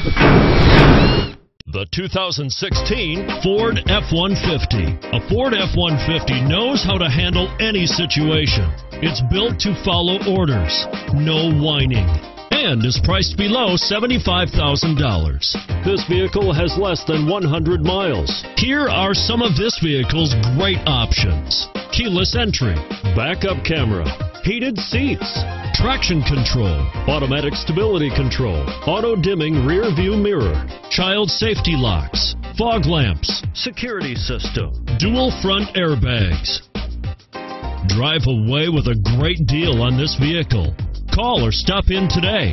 The 2016 Ford F-150. A Ford F-150 knows how to handle any situation. It's built to follow orders, no whining, and is priced below $75,000. This vehicle has less than 100 miles. Here are some of this vehicle's great options. Keyless entry, backup camera, heated seats, traction control, automatic stability control, auto dimming rear view mirror, child safety locks, fog lamps, security system, dual front airbags. Drive away with a great deal on this vehicle. Call or stop in today.